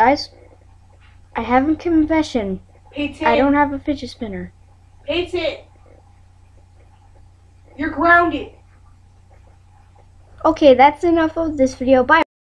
Guys, I have a confession. Peyton. I don't have a fidget spinner. Peyton. You're grounded. Okay, that's enough of this video. Bye.